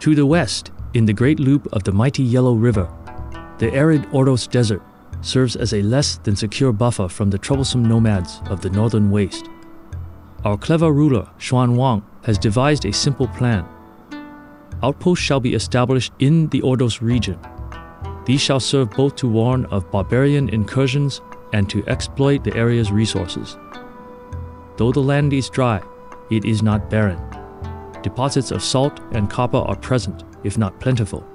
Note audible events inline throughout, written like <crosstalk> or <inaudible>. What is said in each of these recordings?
To the west, in the great loop of the mighty Yellow River, the arid Ordos Desert serves as a less than secure buffer from the troublesome nomads of the northern waste. Our clever ruler, Xuan Wang, has devised a simple plan. Outposts shall be established in the Ordos region. These shall serve both to warn of barbarian incursions and to exploit the area's resources. Though the land is dry, it is not barren. Deposits of salt and copper are present, if not plentiful.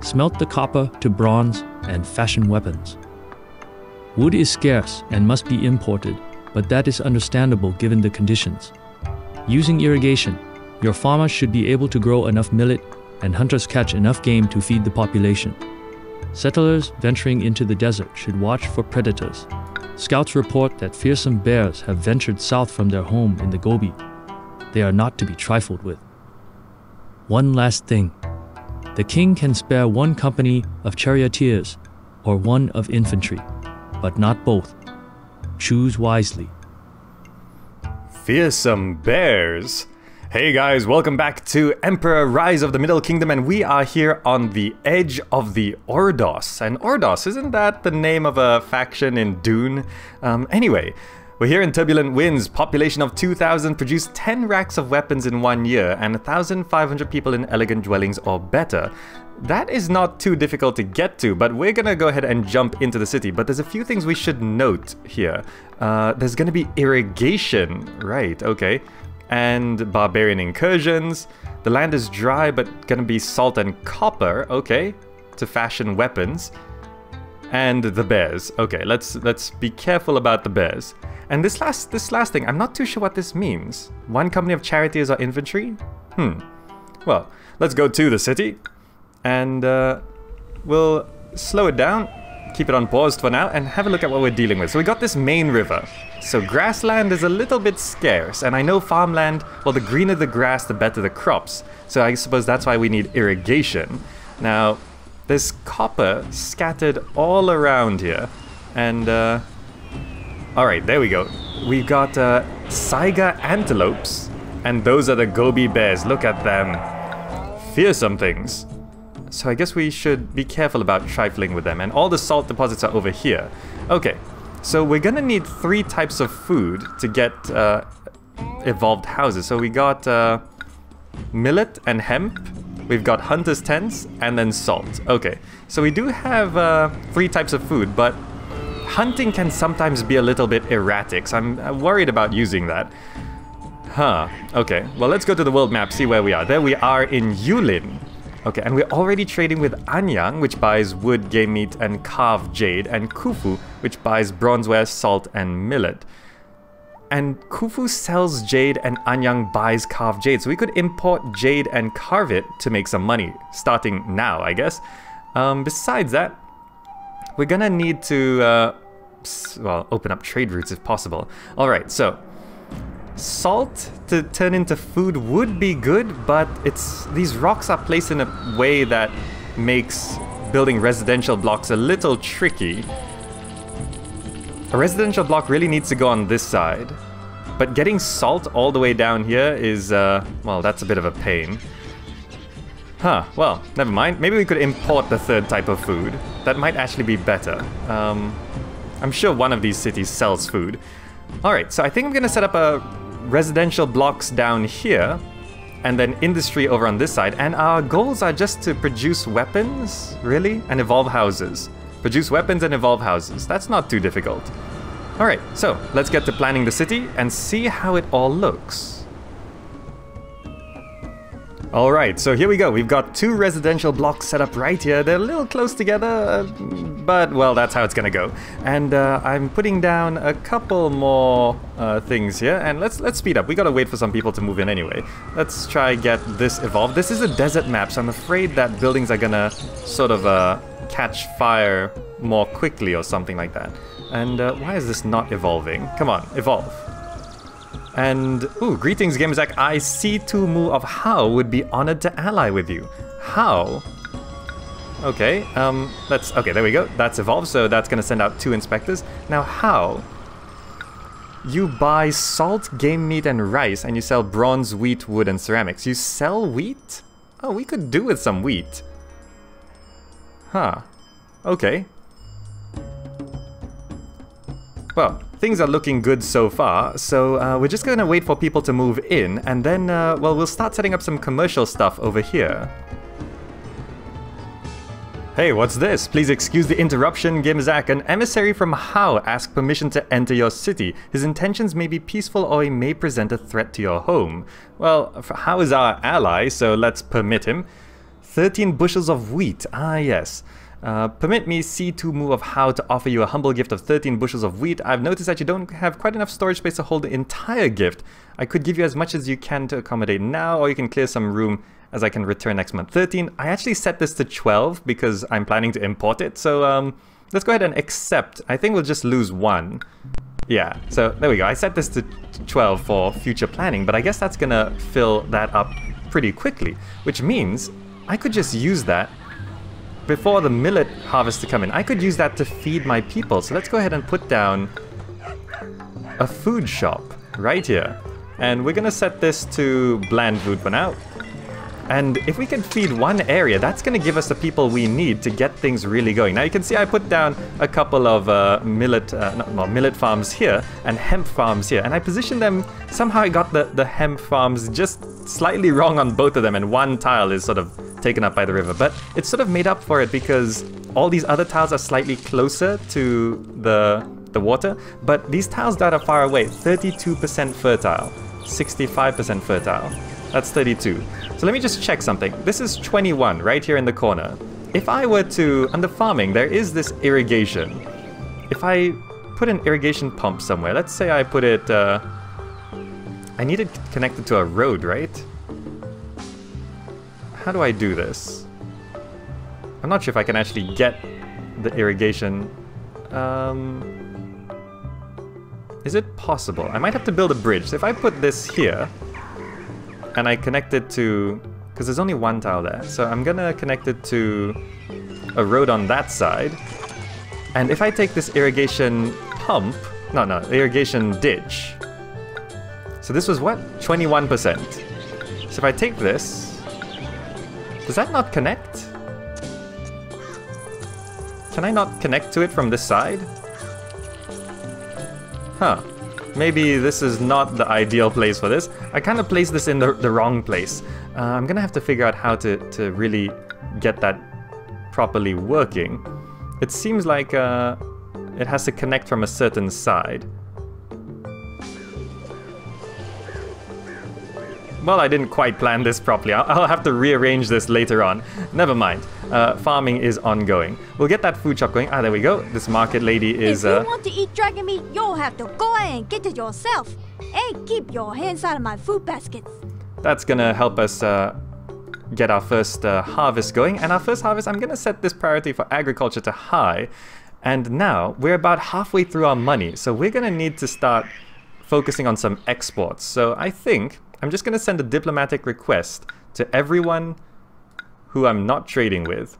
Smelt the copper to bronze and fashion weapons. Wood is scarce and must be imported, but that is understandable given the conditions. Using irrigation, your farmer should be able to grow enough millet and hunters catch enough game to feed the population. Settlers venturing into the desert should watch for predators. Scouts report that fearsome bears have ventured south from their home in the Gobi. They are not to be trifled with. One last thing the king can spare one company of charioteers or one of infantry, but not both. Choose wisely. Fearsome bears. Hey guys, welcome back to Emperor Rise of the Middle Kingdom, and we are here on the edge of the Ordos. And Ordos, isn't that the name of a faction in Dune? Um, anyway, we're here in Turbulent Winds. Population of 2,000 produced 10 racks of weapons in one year, and 1,500 people in elegant dwellings or better. That is not too difficult to get to, but we're gonna go ahead and jump into the city. But there's a few things we should note here. Uh, there's gonna be irrigation. Right, okay and barbarian incursions. The land is dry, but gonna be salt and copper, okay, to fashion weapons. And the bears. Okay, let's let's be careful about the bears. And this last this last thing, I'm not too sure what this means. One company of charioteers or infantry? Hmm. Well, let's go to the city, and uh, we'll slow it down keep it on paused for now and have a look at what we're dealing with. So we got this main river. So grassland is a little bit scarce, and I know farmland, well, the greener the grass, the better the crops. So I suppose that's why we need irrigation. Now, there's copper scattered all around here, and uh, all right, there we go. We've got uh, Saiga antelopes, and those are the Gobi bears. Look at them. Fearsome things. So I guess we should be careful about trifling with them. And all the salt deposits are over here. Okay, so we're gonna need three types of food to get uh, evolved houses. So we got uh, millet and hemp. We've got hunter's tents and then salt. Okay, so we do have uh, three types of food, but hunting can sometimes be a little bit erratic. So I'm worried about using that. Huh, okay. Well, let's go to the world map, see where we are. There we are in Yulin. Okay, and we're already trading with Anyang, which buys wood, game meat, and carved jade, and Qufu, which buys bronzeware, salt, and millet. And Qufu sells jade and Anyang buys carved jade, so we could import jade and carve it to make some money, starting now, I guess. Um, besides that, we're gonna need to, uh, well, open up trade routes if possible. Alright, so Salt to turn into food would be good, but it's these rocks are placed in a way that makes building residential blocks a little tricky. A residential block really needs to go on this side. But getting salt all the way down here is, uh, well, that's a bit of a pain. Huh, well, never mind. Maybe we could import the third type of food. That might actually be better. Um, I'm sure one of these cities sells food. Alright, so I think I'm gonna set up a residential blocks down here, and then industry over on this side. And our goals are just to produce weapons, really, and evolve houses. Produce weapons and evolve houses. That's not too difficult. Alright, so let's get to planning the city and see how it all looks. Alright, so here we go. We've got two residential blocks set up right here. They're a little close together, but well, that's how it's gonna go. And uh, I'm putting down a couple more uh, things here, and let's let's speed up. We gotta wait for some people to move in anyway. Let's try get this evolved. This is a desert map, so I'm afraid that buildings are gonna sort of uh, catch fire more quickly or something like that. And uh, why is this not evolving? Come on, evolve. And, ooh, greetings GamerZakh. I see two Tumu of Hao would be honored to ally with you. Hao? Okay, um, let's, okay, there we go. That's evolved, so that's gonna send out two inspectors. Now, Hao? You buy salt, game meat, and rice, and you sell bronze, wheat, wood, and ceramics. You sell wheat? Oh, we could do with some wheat. Huh. Okay. Well, things are looking good so far, so uh, we're just gonna wait for people to move in, and then, uh, well, we'll start setting up some commercial stuff over here. Hey, what's this? Please excuse the interruption, GamerZakh. An emissary from Hao asked permission to enter your city. His intentions may be peaceful or he may present a threat to your home. Well, Hao is our ally, so let's permit him. 13 bushels of wheat. Ah, yes. Uh, permit me, C2 move of Hao, to offer you a humble gift of 13 bushels of wheat. I've noticed that you don't have quite enough storage space to hold the entire gift. I could give you as much as you can to accommodate now, or you can clear some room as I can return next month. 13, I actually set this to 12 because I'm planning to import it, so um, let's go ahead and accept. I think we'll just lose one. Yeah, so there we go. I set this to 12 for future planning, but I guess that's gonna fill that up pretty quickly, which means I could just use that before the millet harvest to come in. I could use that to feed my people. So let's go ahead and put down a food shop right here. And we're gonna set this to bland food for now. And if we can feed one area, that's going to give us the people we need to get things really going. Now you can see I put down a couple of uh, millet, uh, not, well, millet farms here and hemp farms here. And I positioned them, somehow I got the, the hemp farms just slightly wrong on both of them. And one tile is sort of taken up by the river. But it's sort of made up for it because all these other tiles are slightly closer to the, the water. But these tiles that are far away, 32% fertile, 65% fertile. That's 32. So let me just check something. This is 21 right here in the corner. If I were to, under farming, there is this irrigation. If I put an irrigation pump somewhere, let's say I put it, uh, I need it connected to a road, right? How do I do this? I'm not sure if I can actually get the irrigation. Um, is it possible? I might have to build a bridge. So if I put this here, and I connect it to, because there's only one tile there, so I'm gonna connect it to a road on that side. And if I take this irrigation pump, no, no, irrigation ditch. So this was what? 21%. So if I take this, does that not connect? Can I not connect to it from this side? Huh. Maybe this is not the ideal place for this. I kind of placed this in the, the wrong place. Uh, I'm gonna have to figure out how to, to really get that properly working. It seems like uh, it has to connect from a certain side. Well, I didn't quite plan this properly. I'll, I'll have to rearrange this later on. Never mind. Uh, farming is ongoing. We'll get that food shop going. Ah, there we go. This market lady is... If you Uh, want to eat dragon meat, you'll have to go and get it yourself. And keep your hands out of my food baskets. that's gonna help us uh, get our first uh, harvest going. And our first harvest, I'm gonna set this priority for agriculture to high. And now we're about halfway through our money, so we're gonna need to start focusing on some exports. So I think I'm just gonna send a diplomatic request to everyone who I'm not trading with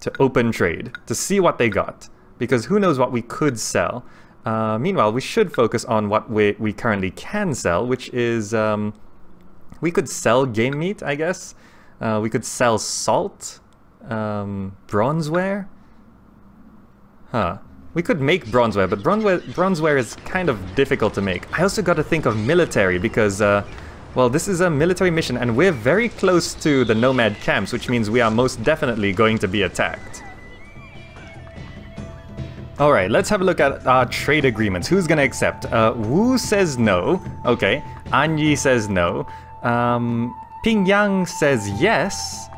to open trade to see what they got because who knows what we could sell. Uh, meanwhile, we should focus on what we, we currently can sell, which is um, we could sell game meat, I guess. Uh, we could sell salt, um, bronzeware. Huh. We could make bronzeware, but bronzeware, bronzeware is kind of difficult to make. I also got to think of military because, uh, well, this is a military mission and we're very close to the nomad camps, which means we are most definitely going to be attacked. Alright, let's have a look at our trade agreements. Who's gonna accept? Uh, Wu says no. Okay. Anyi says no. Um, Pingyang says yes.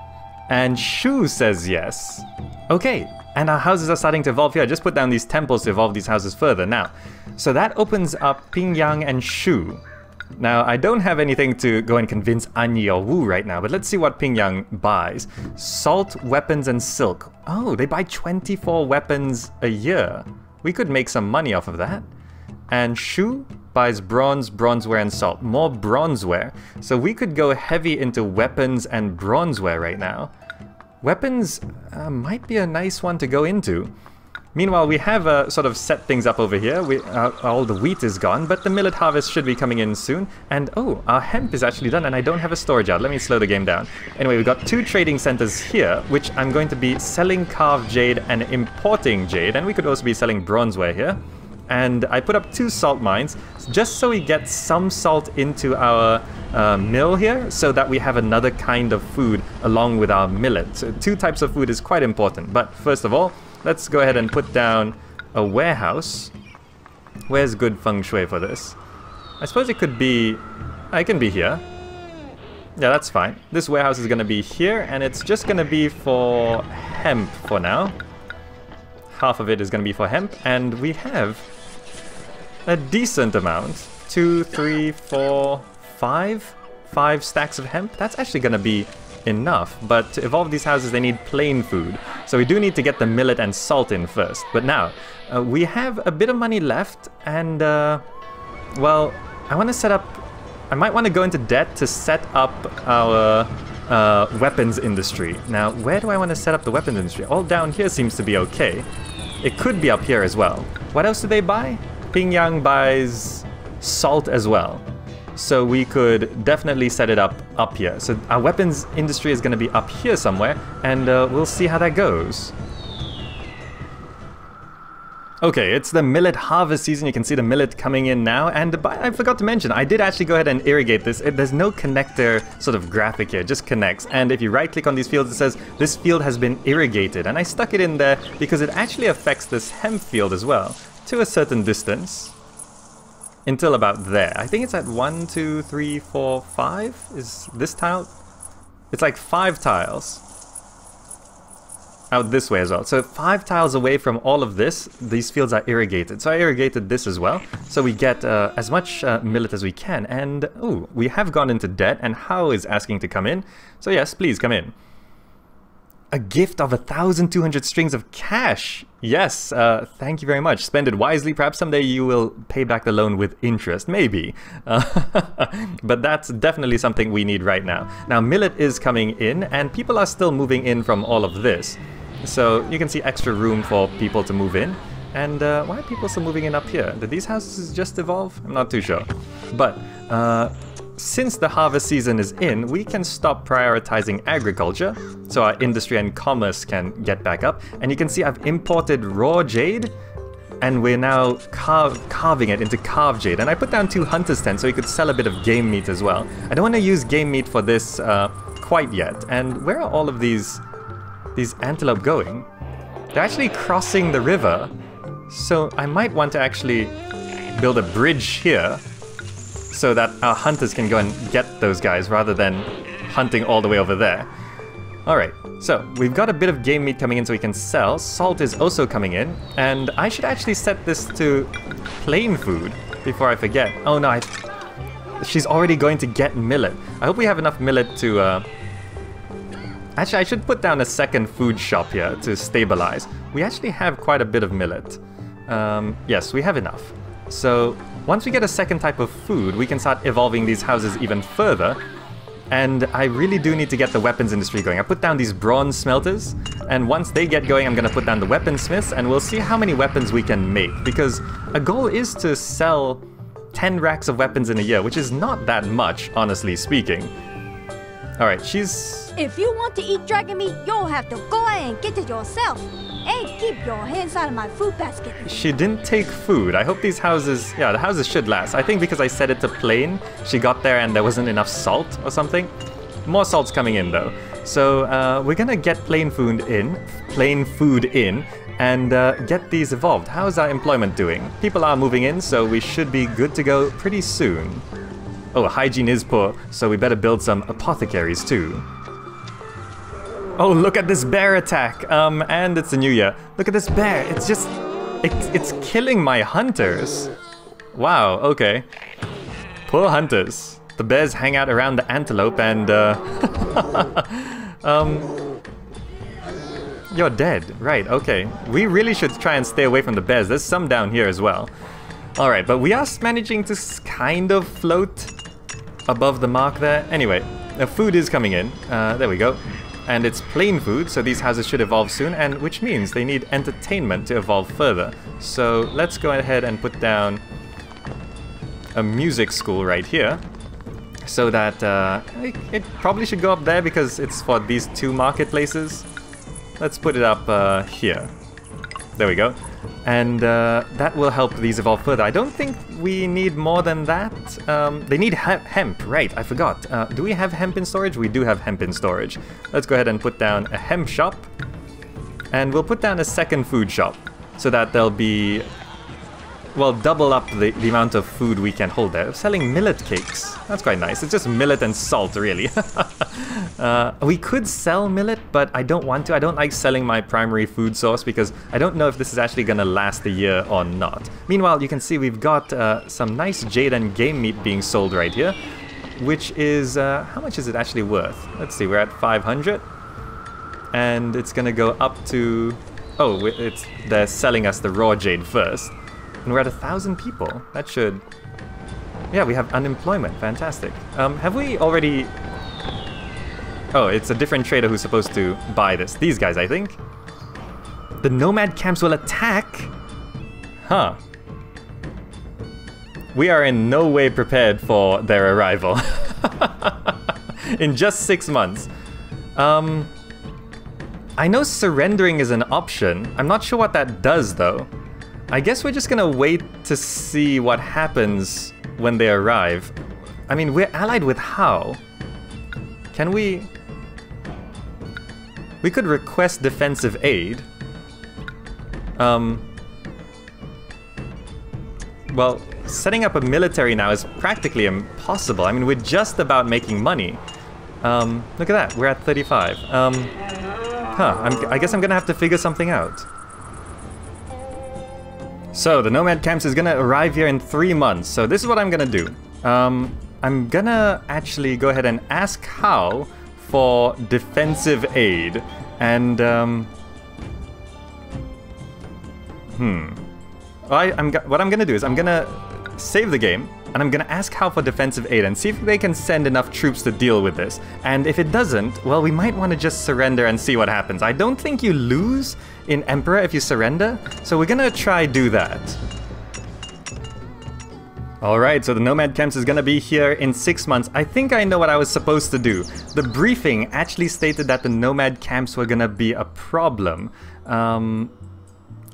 And Shu says yes. Okay, and our houses are starting to evolve here. I just put down these temples to evolve these houses further. Now, so that opens up Pingyang and Shu. Now, I don't have anything to go and convince Anyi or Wu right now, but let's see what Pingyang buys. Salt, weapons, and silk. Oh, they buy 24 weapons a year. We could make some money off of that. And Shu buys bronze, bronzeware, and salt. More bronzeware. So we could go heavy into weapons and bronzeware right now. Weapons uh, might be a nice one to go into. Meanwhile, we have uh, sort of set things up over here. We, uh, all the wheat is gone, but the millet harvest should be coming in soon. And oh, our hemp is actually done, and I don't have a storage yard. Let me slow the game down. Anyway, we've got two trading centers here, which I'm going to be selling carved jade and importing jade, and we could also be selling bronzeware here. And I put up two salt mines, just so we get some salt into our uh, mill here, so that we have another kind of food along with our millet. So two types of food is quite important. But first of all, Let's go ahead and put down a warehouse. Where's good feng shui for this? I suppose it could be... I can be here. Yeah, that's fine. This warehouse is going to be here, and it's just going to be for hemp for now. Half of it is going to be for hemp, and we have a decent amount. Two, three, four, five? Five stacks of hemp? That's actually to be enough, but to evolve these houses they need plain food. So we do need to get the millet and salt in first. But now, uh, we have a bit of money left and, uh, well, I want to set up... I might want to go into debt to set up our uh, weapons industry. Now, where do I want to set up the weapons industry? All down here seems to be okay. It could be up here as well. What else do they buy? Pingyang buys salt as well. So we could definitely set it up up here. So our weapons industry is going to be up here somewhere, and uh, we'll see how that goes. Okay, it's the millet harvest season. You can see the millet coming in now. And I forgot to mention, I did actually go ahead and irrigate this. It, there's no connector sort of graphic here, just connects. And if you right click on these fields, it says this field has been irrigated. And I stuck it in there because it actually affects this hemp field as well to a certain distance until about there. I think it's at one, two, three, four, five. Is this tile? It's like five tiles out this way as well. So five tiles away from all of this, these fields are irrigated. So I irrigated this as well. So we get uh, as much uh, millet as we can. And, oh, we have gone into debt and Hao is asking to come in. So yes, please come in a gift of 1,200 strings of cash. Yes, uh, thank you very much. Spend it wisely. Perhaps someday you will pay back the loan with interest. Maybe. Uh, <laughs> but that's definitely something we need right now. Now, millet is coming in, and people are still moving in from all of this. So you can see extra room for people to move in. And uh, why are people still moving in up here? Did these houses just evolve? I'm not too sure. But uh, since the harvest season is in, we can stop prioritizing agriculture, so our industry and commerce can get back up. And you can see I've imported raw jade, and we're now carving it into carved jade. And I put down two hunter's tents so you could sell a bit of game meat as well. I don't want to use game meat for this uh, quite yet. And where are all of these, these antelope going? They're actually crossing the river, so I might want to actually build a bridge here so that our hunters can go and get those guys rather than hunting all the way over there. Alright, so we've got a bit of game meat coming in so we can sell. Salt is also coming in, and I should actually set this to plain food before I forget. Oh no, I... she's already going to get millet. I hope we have enough millet to... Uh... Actually, I should put down a second food shop here to stabilize. We actually have quite a bit of millet. Um, yes, we have enough. So once we get a second type of food, we can start evolving these houses even further. And I really do need to get the weapons industry going. I put down these bronze smelters, and once they get going, I'm gonna put down the weaponsmiths, and we'll see how many weapons we can make. Because a goal is to sell 10 racks of weapons in a year, which is not that much, honestly speaking. Alright, she's... If you want to eat dragon meat, you'll have to go and get it yourself. Hey, keep your hands out of my food basket. She didn't take food. I hope these houses... Yeah, the houses should last. I think because I set it to plain, she got there and there wasn't enough salt or something. More salt's coming in though. So uh, we're gonna get plain food in, plain food in, and uh, get these evolved. How's our employment doing? People are moving in, so we should be good to go pretty soon. Oh, hygiene is poor, so we better build some apothecaries too. Oh, look at this bear attack. Um, and it's a new year. Look at this bear. It's just... It's, it's killing my hunters. Wow, okay. Poor hunters. The bears hang out around the antelope and, uh... <laughs> um... You're dead. Right, okay. We really should try and stay away from the bears. There's some down here as well. Alright, but we are managing to kind of float above the mark there. Anyway, the food is coming in. Uh, there we go. And it's plain food, so these houses should evolve soon, and which means they need entertainment to evolve further. So let's go ahead and put down a music school right here, so that uh, it, it, probably should go up there because it's for these two marketplaces. Let's put it up uh, here. There we go. And uh, that will help these evolve further. I don't think we need more than that. Um, they need hemp, right, I forgot. Uh, do we have hemp in storage? We do have hemp in storage. Let's go ahead and put down a hemp shop. And we'll put down a second food shop so that there'll be well, double up the, the amount of food we can hold there. Selling millet cakes. That's quite nice. It's just millet and salt, really. <laughs> uh, we could sell millet, but I don't want to. I don't like selling my primary food source because I don't know if this is actually going to last a year or not. Meanwhile, you can see we've got uh, some nice jade and game meat being sold right here, which is... Uh, how much is it actually worth? Let's see, we're at 500. And it's going to go up to... Oh, it's they're selling us the raw jade first. And we're at a thousand people. That should... Yeah, we have unemployment. Fantastic. Um, have we already... Oh, it's a different trader who's supposed to buy this. These guys, I think. The nomad camps will attack? Huh. We are in no way prepared for their arrival. <laughs> in just six months. Um, I know surrendering is an option. I'm not sure what that does, though. I guess we're just gonna wait to see what happens when they arrive. I mean, we're allied with Hao? Can we... We could request defensive aid. Um... Well, setting up a military now is practically impossible. I mean, we're just about making money. Um, look at that, we're at 35. Um, huh, I'm, I guess I'm gonna have to figure something out. So, the Nomad Camps is gonna arrive here in three months, so this is what I'm gonna do. Um, I'm gonna actually go ahead and ask Hao for defensive aid, and, um... Hmm. I, I'm, what I'm gonna do is I'm gonna save the game, and I'm gonna ask Hao for defensive aid and see if they can send enough troops to deal with this. And if it doesn't, well, we might want to just surrender and see what happens. I don't think you lose in Emperor if you surrender, so we're gonna try do that. Alright, so the Nomad Camps is gonna be here in six months. I think I know what I was supposed to do. The briefing actually stated that the Nomad Camps were gonna be a problem. Um,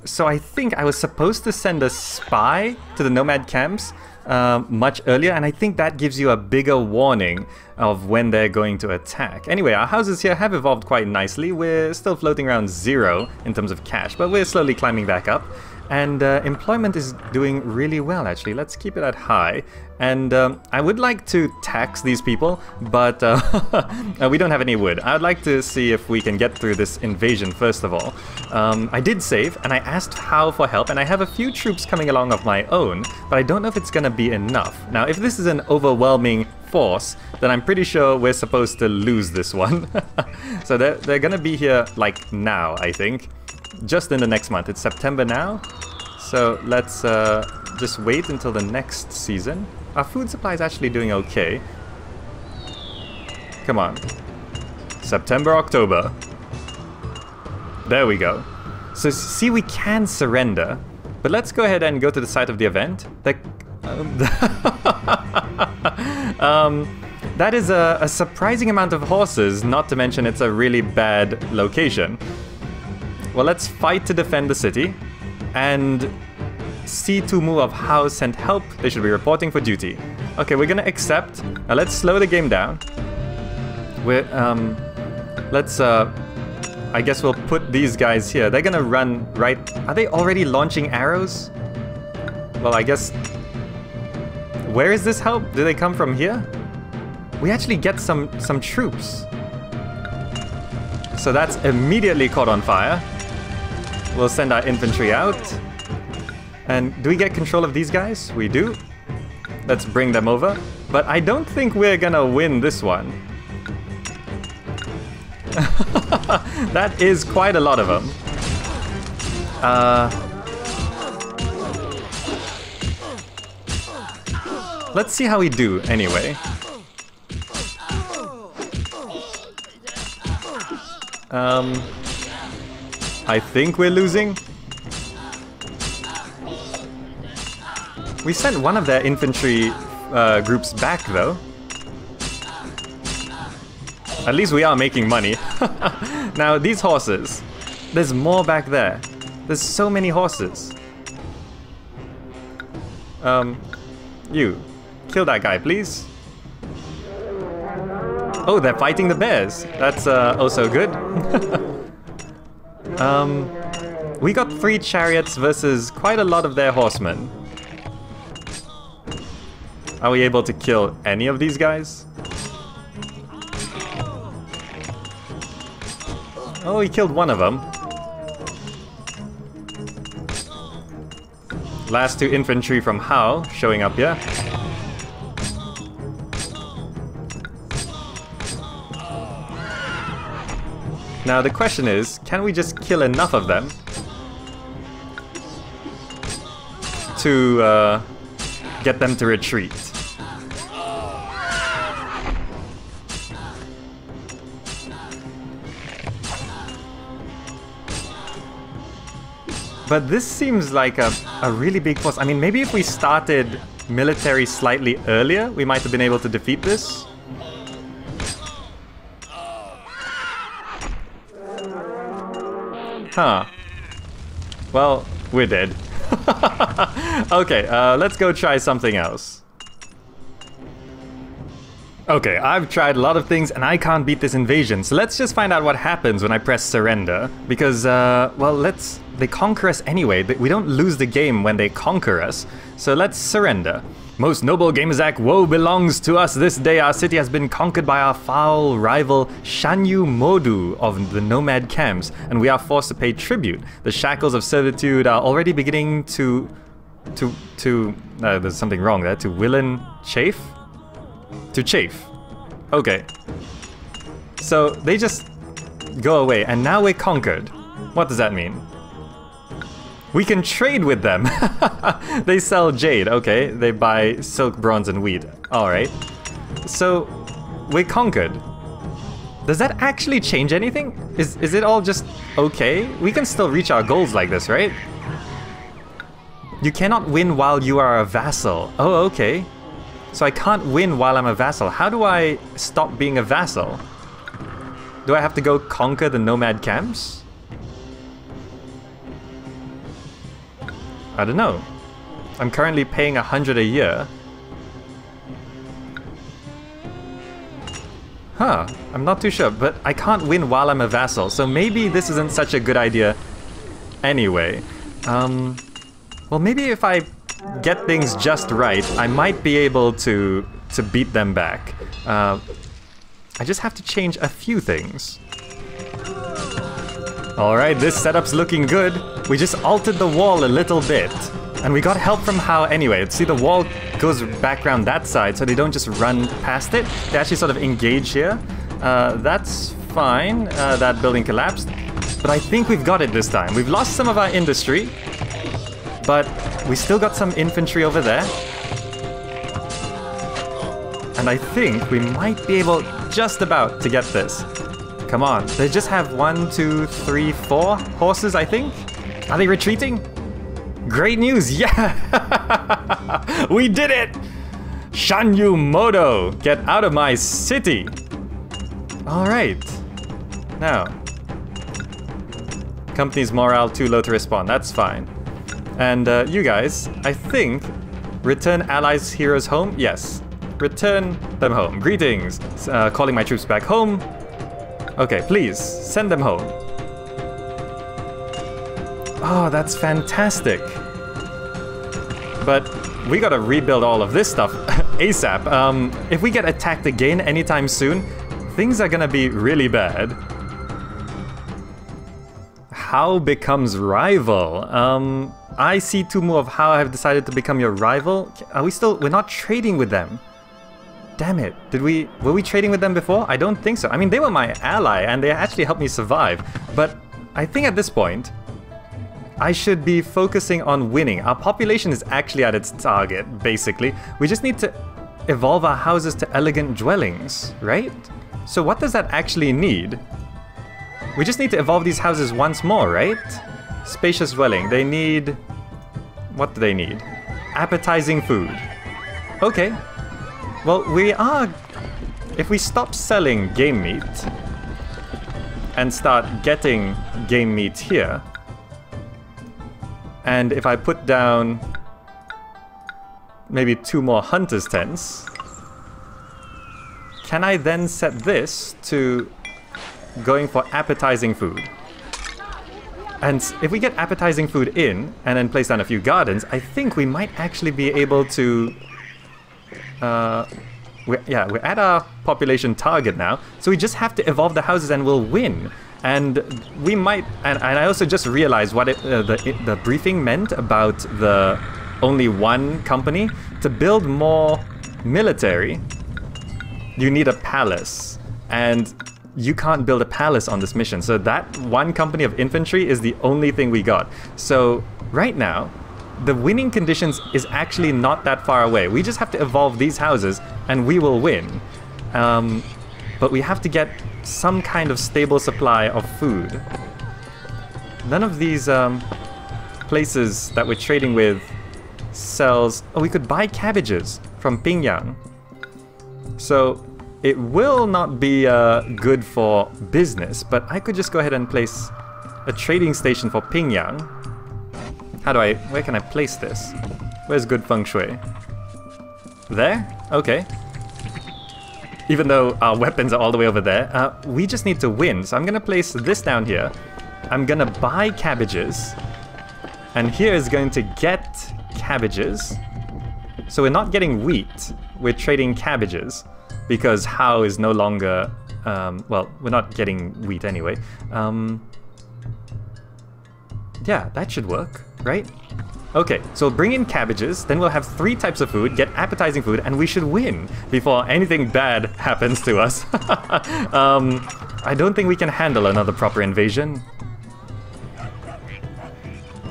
so I think I was supposed to send a spy to the Nomad Camps uh, much earlier, and I think that gives you a bigger warning of when they're going to attack. Anyway, our houses here have evolved quite nicely. We're still floating around zero in terms of cash, but we're slowly climbing back up. And uh, employment is doing really well, actually. Let's keep it at high. And um, I would like to tax these people, but uh, <laughs> uh, we don't have any wood. I'd like to see if we can get through this invasion, first of all. Um, I did save, and I asked Hao for help, and I have a few troops coming along of my own, but I don't know if it's gonna be enough. Now, if this is an overwhelming force, then I'm pretty sure we're supposed to lose this one. <laughs> so they're, they're gonna be here, like, now, I think just in the next month. It's September now, so let's uh, just wait until the next season. Our food supply is actually doing okay. Come on. September, October. There we go. So see, we can surrender, but let's go ahead and go to the site of the event. The, um, <laughs> um, that is a, a surprising amount of horses, not to mention it's a really bad location. Well, let's fight to defend the city. And C2Mu of House and help. They should be reporting for duty. Okay, we're gonna accept. Now let's slow the game down. We're, um, let's, uh, I guess we'll put these guys here. They're gonna run right... Are they already launching arrows? Well, I guess... Where is this help? Do they come from here? We actually get some, some troops. So that's immediately caught on fire. We'll send our infantry out. And do we get control of these guys? We do. Let's bring them over. But I don't think we're gonna win this one. <laughs> that is quite a lot of them. Uh, let's see how we do, anyway. Um, I think we're losing. We sent one of their infantry uh, groups back, though. At least we are making money. <laughs> now, these horses. There's more back there. There's so many horses. Um, you. Kill that guy, please. Oh, they're fighting the bears. That's uh, also good. <laughs> um, we got three chariots versus quite a lot of their horsemen. Are we able to kill any of these guys? Oh, he killed one of them. Last two infantry from Hao showing up here. Now the question is, can we just kill enough of them to uh, get them to retreat? But this seems like a, a really big force. I mean, maybe if we started military slightly earlier, we might have been able to defeat this. Huh. Well, we're dead. <laughs> okay, uh, let's go try something else. Okay, I've tried a lot of things and I can't beat this invasion, so let's just find out what happens when I press surrender. Because, uh, well, let's... They conquer us anyway, we don't lose the game when they conquer us, so let's surrender. Most noble GamerZakh, woe belongs to us this day. Our city has been conquered by our foul rival Shanyu Modu of the nomad camps, and we are forced to pay tribute. The shackles of servitude are already beginning to... to... to... Uh, there's something wrong there. To willen chafe? To chafe. Okay. So, they just go away, and now we're conquered. What does that mean? We can trade with them. <laughs> they sell jade. Okay, they buy silk, bronze, and wheat. Alright. So, we're conquered. Does that actually change anything? Is, is it all just okay? We can still reach our goals like this, right? You cannot win while you are a vassal. Oh, okay. So I can't win while I'm a vassal. How do I stop being a vassal? Do I have to go conquer the nomad camps? I don't know. I'm currently paying a hundred a year. Huh, I'm not too sure, but I can't win while I'm a vassal, so maybe this isn't such a good idea anyway. Um, well, maybe if I get things just right, I might be able to, to beat them back. Uh, I just have to change a few things. Alright, this setup's looking good. We just altered the wall a little bit. And we got help from Hao anyway. See, the wall goes back around that side, so they don't just run past it. They actually sort of engage here. Uh, that's fine. Uh, that building collapsed. But I think we've got it this time. We've lost some of our industry, but we still got some infantry over there. And I think we might be able just about to get this. Come on. They just have one, two, three, four horses, I think? Are they retreating? Great news, <laughs> yeah! we did it! Shanyu Modo, get out of my city! Alright. Now. Company's morale too low to respond, that's fine. And uh, you guys, I think, return allies heroes home? Yes. Return them home. Greetings. Uh, calling my troops back home. Okay, please, send them home. Oh, that's fantastic. But we gotta rebuild all of this stuff <laughs> ASAP. Um, if we get attacked again anytime soon, things are gonna be really bad. Hao becomes rival. Um, I see Tumu of Hao I have decided to become your rival. Are we still- we're not trading with them. Damn it. Did we... Were we trading with them before? I don't think so. I mean, they were my ally, and they actually helped me survive. But I think at this point, I should be focusing on winning. Our population is actually at its target, basically. We just need to evolve our houses to elegant dwellings, right? So what does that actually need? we just need to evolve these houses once more, right? Spacious dwelling. They need... What do they need? Appetizing food. Okay. Well, we are... If we stop selling game meat and start getting game meat here, and if I put down maybe two more hunter's tents, can I then set this to going for appetizing food? And if we get appetizing food in and then place down a few gardens, I think we might actually be able to. Uh, we're, yeah, we're at our population target now, so we just have to evolve the houses and we'll win. And we might. And, and I also just realized what it, uh, the it, the briefing meant about the only one company to build more military. You need a palace, and you can't build a palace on this mission. So that one company of infantry is the only thing we got. So right now, the winning conditions is actually not that far away. We just have to evolve these houses and we will win. Um, but we have to get some kind of stable supply of food. None of these um, places that we're trading with sells... Oh, we could buy cabbages from Pingyang. So it will not be uh, good for business, but I could just go ahead and place a trading station for Pingyang. Hao do I... Where can I place this? Where's good feng shui? There? Okay. Even though our weapons are all the way over there, uh, we just need to win. So I'm gonna place this down here. I'm gonna buy cabbages. And here is going to get cabbages. So we're not getting wheat, we're trading cabbages because How is no longer, um, well, we're not getting wheat anyway. Um, yeah, that should work, right? Okay, so bring in cabbages, then we'll have three types of food, get appetizing food, and we should win before anything bad <laughs> happens to us. <laughs> um, I don't think we can handle another proper invasion.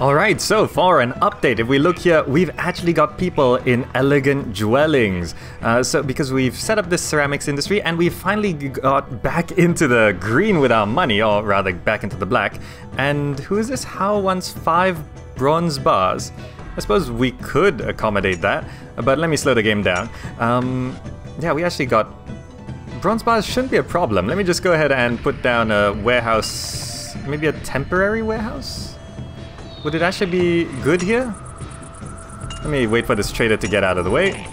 Alright, so for an update, if we look here, we've actually got people in elegant dwellings. Uh, so because we've set up this ceramics industry and we've finally got back into the green with our money, or rather back into the black. And who is this? Hao wants five bronze bars? I suppose we could accommodate that, but let me slow the game down. Um, yeah, we actually got... Bronze bars shouldn't be a problem. Let me just go ahead and put down a warehouse, maybe a temporary warehouse? Would it actually be good here? Let me wait for this trader to get out of the way.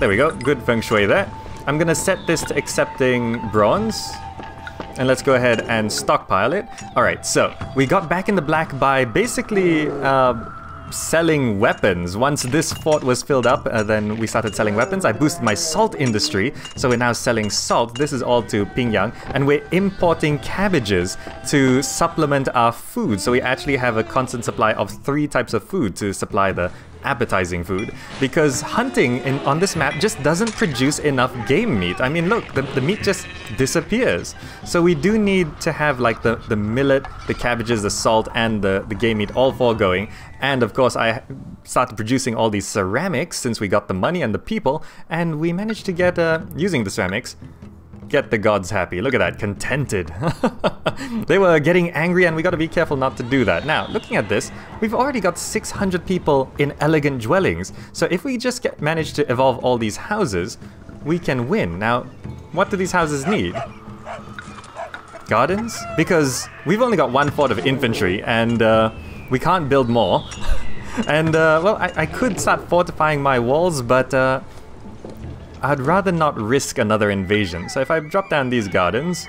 There we go, good feng shui there. I'm gonna set this to accepting bronze. And let's go ahead and stockpile it. Alright, so we got back in the black by basically uh, selling weapons. Once this fort was filled up, uh, then we started selling weapons. I boosted my salt industry, so we're now selling salt. This is all to Pingyang, and we're importing cabbages to supplement our food. So we actually have a constant supply of three types of food to supply the appetizing food because hunting in, on this map just doesn't produce enough game meat. I mean, look, the, the meat just disappears. So we do need to have like the, the millet, the cabbages, the salt, and the, the game meat all four going. And of course, I started producing all these ceramics since we got the money and the people, and we managed to get, uh, using the ceramics, get the gods happy. Look at that, contented. <laughs> they were getting angry and we gotta be careful not to do that. Now, looking at this, we've already got 600 people in elegant dwellings. So if we just get, manage to evolve all these houses, we can win. Now, what do these houses need? Gardens? Because we've only got one fort of infantry and uh, we can't build more. <laughs> and, uh, well, I, I, could start fortifying my walls, but uh, I'd rather not risk another invasion. So if I drop down these gardens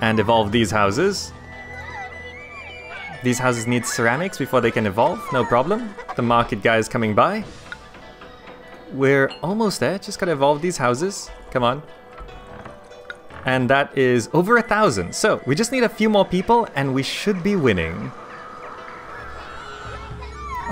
and evolve these houses, these houses need ceramics before they can evolve, no problem. The market guy is coming by. We're almost there, just gotta evolve these houses. Come on. And that is over a thousand. So we just need a few more people and we should be winning.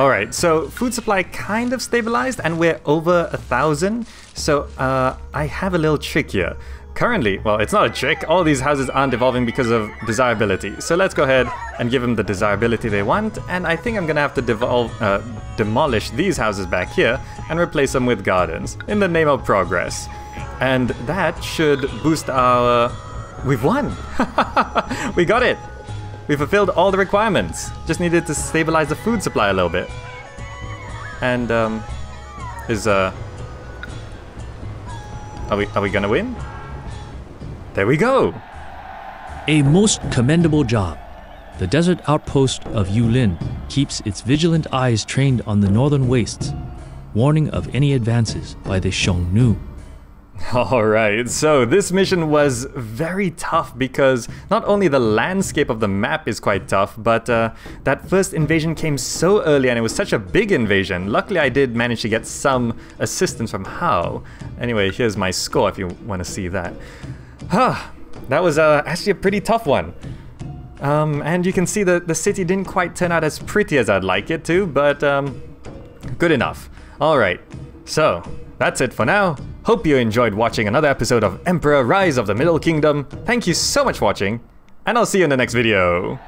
Alright, so food supply kind of stabilized and we're over a thousand. So uh, I have a little trick here. Currently, well, it's not a trick, all these houses aren't evolving because of desirability. So let's go ahead and give them the desirability they want, and I think I'm gonna have to devolve, uh, demolish these houses back here and replace them with gardens, in the name of progress. And that should boost our we've won! <laughs> we got it! We fulfilled all the requirements. Just needed to stabilize the food supply a little bit. And, um, is, uh... Are we, are we gonna win? There we go! A most commendable job. The desert outpost of Yulin keeps its vigilant eyes trained on the northern wastes, warning of any advances by the Xiongnu. <laughs> Alright, so this mission was very tough because not only the landscape of the map is quite tough, but uh, that first invasion came so early and it was such a big invasion. Luckily I did manage to get some assistance from Hao. Anyway, here's my score if you want to see that. Huh, that was uh, actually a pretty tough one. Um, and you can see that the city didn't quite turn out as pretty as I'd like it to, but um, good enough. Alright, so that's it for now. Hope you enjoyed watching another episode of Emperor Rise of the Middle Kingdom. Thank you so much for watching, and I'll see you in the next video.